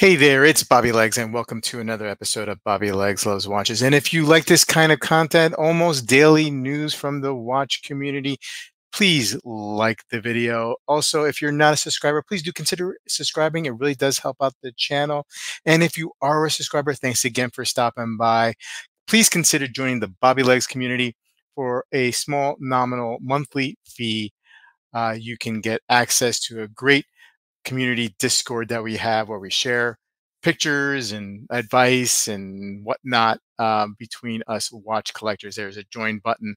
Hey there, it's Bobby Legs, and welcome to another episode of Bobby Legs Loves Watches. And if you like this kind of content, almost daily news from the watch community, please like the video. Also, if you're not a subscriber, please do consider subscribing. It really does help out the channel. And if you are a subscriber, thanks again for stopping by. Please consider joining the Bobby Legs community for a small nominal monthly fee. Uh, you can get access to a great community Discord that we have where we share pictures and advice and whatnot um, between us watch collectors. There's a join button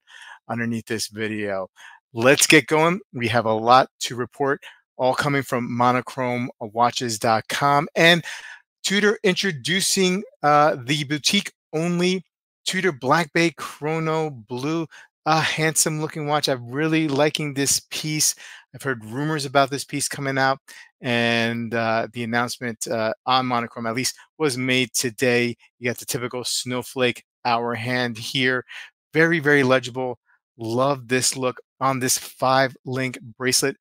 underneath this video. Let's get going. We have a lot to report, all coming from monochromewatches.com and Tudor introducing uh, the boutique only Tudor Black Bay Chrono Blue a handsome looking watch. I'm really liking this piece. I've heard rumors about this piece coming out, and uh, the announcement uh, on Monochrome at least was made today. You got the typical snowflake hour hand here. Very, very legible. Love this look on this five link bracelet.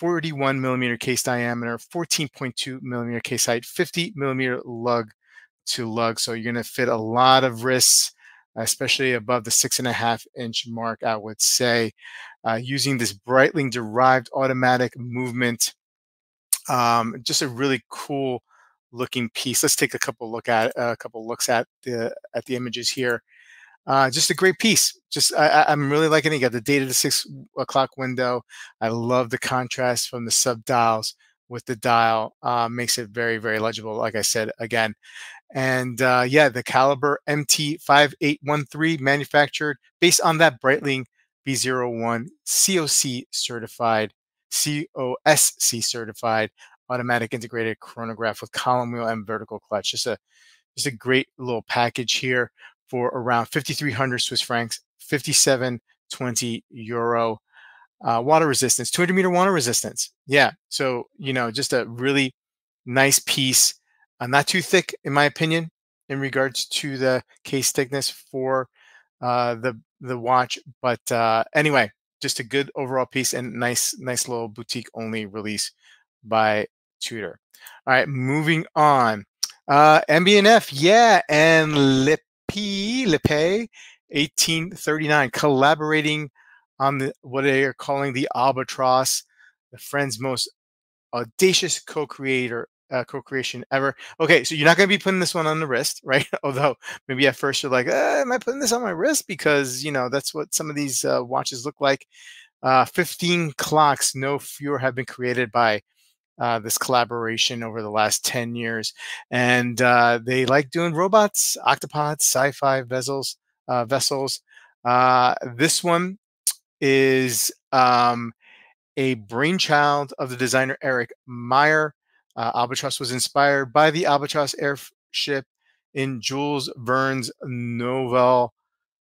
41 millimeter case diameter, 14.2 millimeter case height, 50 millimeter lug to lug. So you're going to fit a lot of wrists especially above the six and a half inch mark, I would say, uh, using this Breitling derived automatic movement. Um, just a really cool looking piece. Let's take a couple look at uh, a couple looks at the at the images here. Uh, just a great piece. Just I, am really liking it. You got the date of the six o'clock window. I love the contrast from the sub dials with the dial. Uh, makes it very very legible. Like I said again, and uh, yeah, the caliber MT5813 manufactured based on that Breitling B01 COC certified, COSC certified automatic integrated chronograph with column wheel and vertical clutch. Just a just a great little package here for around 5,300 Swiss francs, 5720 euro. Uh, water resistance, 200 meter water resistance. Yeah. So, you know, just a really nice piece uh, not too thick, in my opinion, in regards to the case thickness for uh, the the watch. But uh, anyway, just a good overall piece and nice nice little boutique only release by Tudor. All right, moving on. Uh, MB&F, yeah, and L'Epée, L'Epée, 1839, collaborating on the what they are calling the Albatross, the friend's most audacious co-creator uh, co-creation ever. Okay, so you're not going to be putting this one on the wrist, right? Although maybe at first you're like, eh, am I putting this on my wrist? Because you know that's what some of these uh, watches look like. Uh, 15 clocks, no fewer, have been created by uh, this collaboration over the last 10 years, and uh, they like doing robots, octopods, sci-fi vessels. Uh, vessels. Uh, this one is um, a brainchild of the designer Eric Meyer. Uh, Albatross was inspired by the Albatross airship in Jules Verne's novel,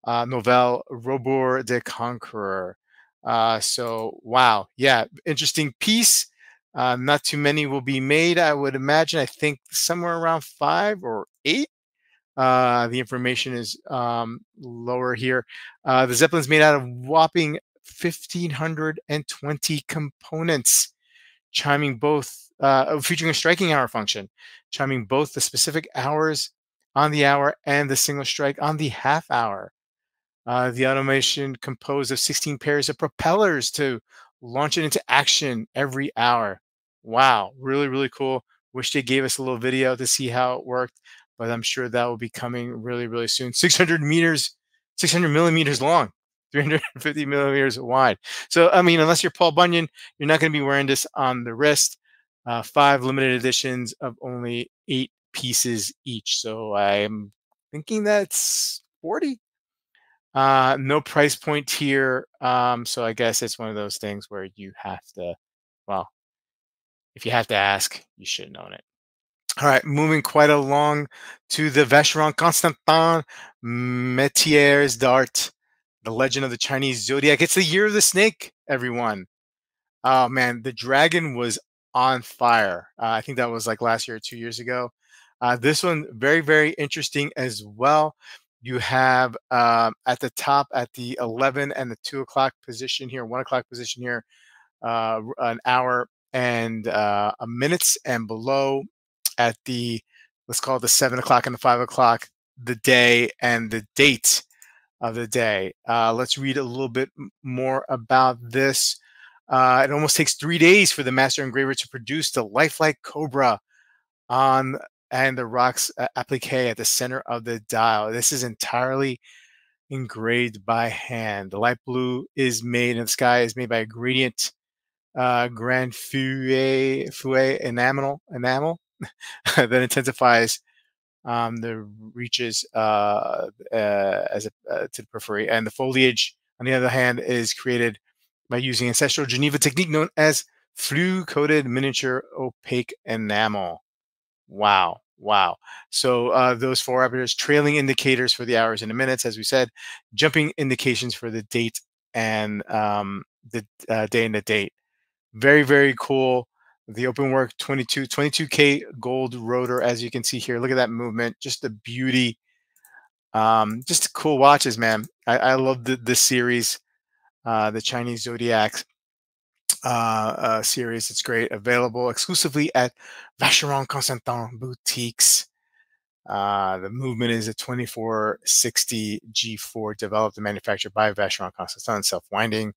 uh, novel Robur de Conqueror. Uh, so, wow. Yeah, interesting piece. Uh, not too many will be made, I would imagine. I think somewhere around five or eight. Uh, the information is um, lower here. Uh, the Zeppelin's made out of whopping 1,520 components, chiming both uh, featuring a striking hour function, chiming both the specific hours on the hour and the single strike on the half hour. Uh, the automation composed of 16 pairs of propellers to launch it into action every hour. Wow, really, really cool. Wish they gave us a little video to see how it worked, but I'm sure that will be coming really, really soon. 600 meters, 600 millimeters long, 350 millimeters wide. So, I mean, unless you're Paul Bunyan, you're not going to be wearing this on the wrist uh, five limited editions of only eight pieces each. So I'm thinking that's 40. Uh, no price point here. Um, so I guess it's one of those things where you have to, well, if you have to ask, you should own it. All right, moving quite along to the Vacheron Constantin Métiers d'Art, the legend of the Chinese zodiac. It's the year of the snake, everyone. Oh man, the dragon was on fire. Uh, I think that was like last year or two years ago. Uh, this one very very interesting as well. You have um, at the top at the 11 and the two o'clock position here, one o'clock position here, uh, an hour and uh, a minutes, and below at the let's call it the seven o'clock and the five o'clock, the day and the date of the day. Uh, let's read a little bit more about this. Uh, it almost takes three days for the master engraver to produce the lifelike cobra on and the rocks applique at the center of the dial. This is entirely engraved by hand. The light blue is made in the sky is made by a gradient uh, grand feu feu enamel enamel that intensifies um, the reaches uh, uh, as a, uh, to the periphery, and the foliage, on the other hand, is created by using ancestral Geneva technique known as flue-coated miniature opaque enamel. Wow. Wow. So uh, those four operators, trailing indicators for the hours and the minutes, as we said, jumping indications for the date and um, the uh, day and the date. Very, very cool. The open work 22, 22K gold rotor, as you can see here. Look at that movement. Just the beauty. Um, just cool watches, man. I, I love the, this series, uh, the Chinese Zodiacs uh, uh, series. It's great. Available exclusively at Vacheron Constantin boutiques. Uh, the movement is a 2460 G4 developed and manufactured by Vacheron Constantin, self-winding.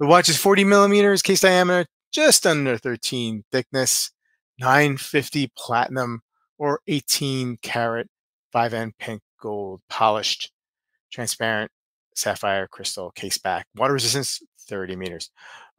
The watch is 40 millimeters case diameter, just under 13 thickness, 950 platinum or 18 karat 5N pink gold polished, transparent sapphire crystal case back, water resistance 30 meters.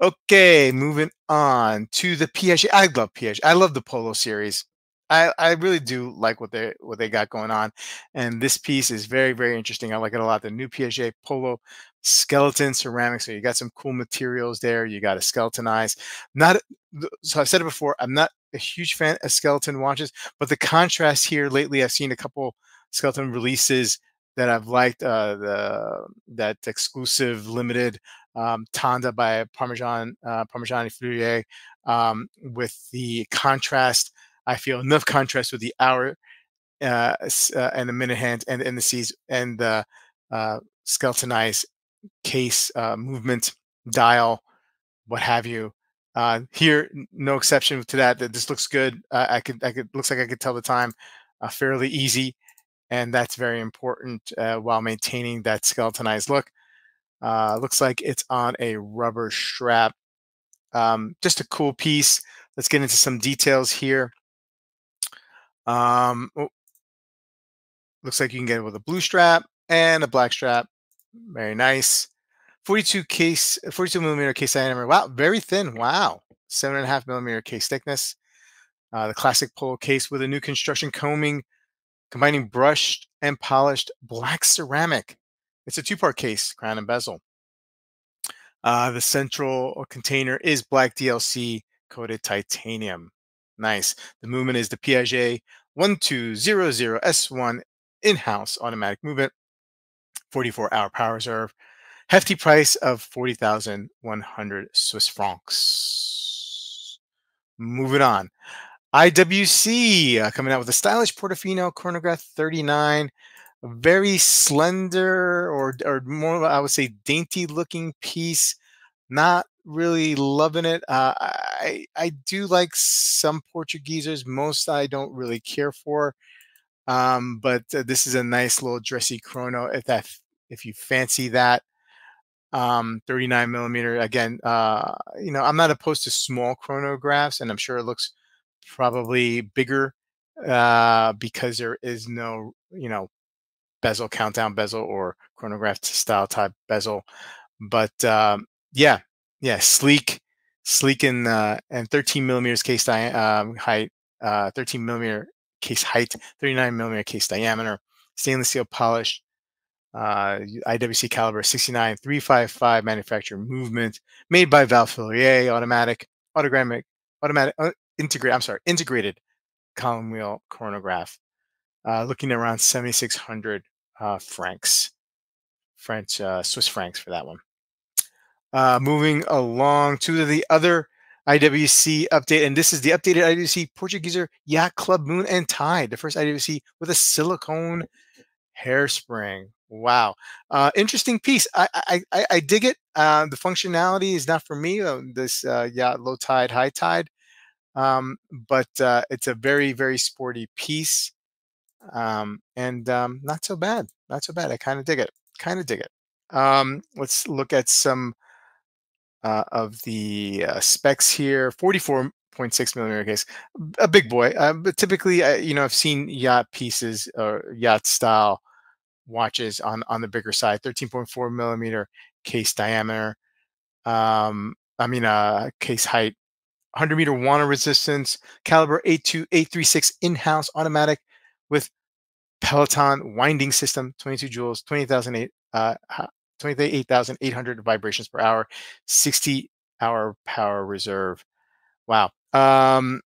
Okay, moving on to the Piaget. I love Piaget. I love the Polo series. I, I really do like what they what they got going on, and this piece is very very interesting. I like it a lot. The new Piaget Polo skeleton ceramics. So you got some cool materials there. You got a skeletonized. Not so I said it before. I'm not a huge fan of skeleton watches, but the contrast here lately, I've seen a couple skeleton releases that I've liked. Uh, the that exclusive limited um, Tonda by Parmesan uh, Parmigiani Fleurier um, with the contrast. I feel enough contrast with the hour uh, uh, and the minute hand and, the seas and the uh, skeletonized case uh, movement dial, what have you. Uh, here, no exception to that. That this looks good. Uh, I could, I could, looks like I could tell the time uh, fairly easy, and that's very important uh, while maintaining that skeletonized look. Uh, looks like it's on a rubber strap. Um, just a cool piece. Let's get into some details here. Um, oh, looks like you can get it with a blue strap and a black strap. Very nice. 42 case, 42 millimeter case diameter. Wow, very thin. Wow. Seven and a half millimeter case thickness. Uh, the classic polo case with a new construction combing, combining brushed and polished black ceramic. It's a two-part case, crown and bezel. Uh, the central container is black DLC coated titanium. Nice. The movement is the Piaget 1200S1 in-house automatic movement, 44 hour power reserve, hefty price of 40,100 Swiss francs. Moving on. IWC uh, coming out with a stylish Portofino chronograph 39 very slender or or more I would say dainty looking piece. Not really loving it. Uh, I I do like some Portugiesers. Most I don't really care for. Um, but uh, this is a nice little dressy chrono. If that if you fancy that, um, 39 millimeter again. Uh, you know I'm not opposed to small chronographs, and I'm sure it looks probably bigger uh, because there is no you know bezel, countdown bezel, or chronograph style type bezel. But um, yeah, yeah, sleek, sleek and uh, and 13 millimeters case um, height, uh, 13 millimeter case height, 39 millimeter case diameter, stainless steel polished, uh, IWC caliber 69 355 manufacturer movement, made by Val automatic, autogramic, automatic, uh, integrate. I'm sorry, integrated column wheel chronograph. Uh, looking around 7,600 uh, francs, French, uh, Swiss francs for that one. Uh, moving along to the other IWC update, and this is the updated IWC Portugieser Yacht Club Moon and Tide, the first IWC with a silicone hairspring. Wow, uh, interesting piece. I I, I, I dig it. Uh, the functionality is not for me. This yacht low tide, high tide. Um, but uh, it's a very very sporty piece, um, and um, not so bad. Not so bad. I kind of dig it. Kind of dig it. Um, let's look at some uh, of the uh, specs here. 44.6 millimeter case, a big boy. Uh, but typically, uh, you know, I've seen yacht pieces or yacht style watches on on the bigger side. 13.4 millimeter case diameter. Um, I mean, uh, case height. 100 meter water resistance, caliber 82836 in-house automatic with Pellaton winding system, 22 joules, 20,008 uh, 28,800 vibrations per hour, 60 hour power reserve. Wow. Um,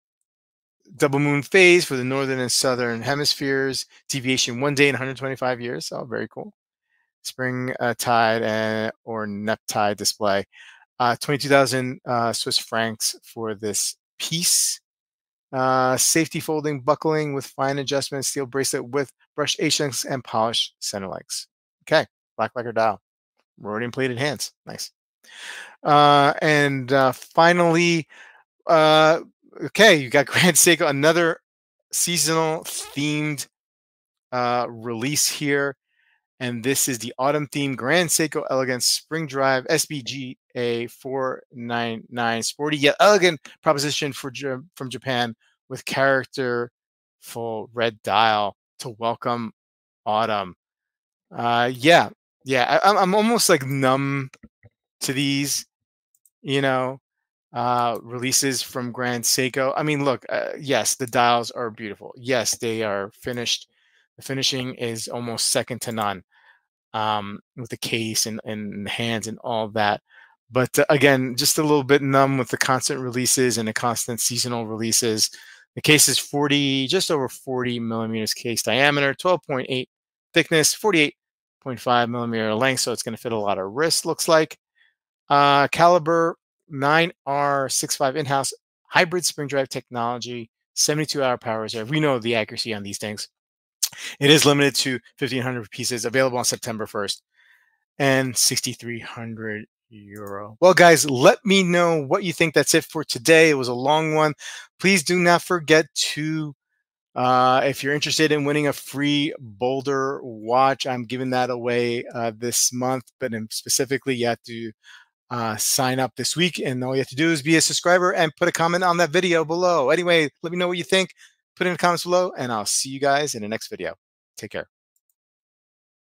double moon phase for the northern and southern hemispheres. Deviation one day in 125 years. So, very cool. Spring uh, tide and, or neap-tide display. Uh, 22,000 uh, Swiss francs for this piece. Uh, safety folding buckling with fine adjustment, steel bracelet with brushed H-links and polished center legs. Okay, black lacquer dial rhodium plated hands. Nice. Uh, and uh, finally, uh, okay, you got Grand Seiko, another seasonal themed uh, release here. And this is the autumn Theme Grand Seiko Elegance Spring Drive SBGA 499 sporty yet elegant proposition for from Japan with character full red dial to welcome autumn. Uh, yeah, yeah, I, I'm almost like numb to these, you know, uh, releases from Grand Seiko. I mean, look, uh, yes, the dials are beautiful. Yes, they are finished. The finishing is almost second to none um, with the case and, and hands and all that. But uh, again, just a little bit numb with the constant releases and the constant seasonal releases. The case is 40, just over 40 millimeters case diameter, 12.8 thickness, 48.5 millimeter length, so it's going to fit a lot of wrists, looks like. Uh, caliber 9R65 in-house hybrid spring drive technology, 72 hour power reserve. We know the accuracy on these things. It is limited to 1,500 pieces, available on September 1st, and 6,300 euro. Well, guys, let me know what you think. That's it for today. It was a long one. Please do not forget to uh, if you're interested in winning a free Boulder watch, I'm giving that away uh, this month, but in specifically, you have to uh, sign up this week. And all you have to do is be a subscriber and put a comment on that video below. Anyway, let me know what you think. Put in the comments below, and I'll see you guys in the next video. Take care.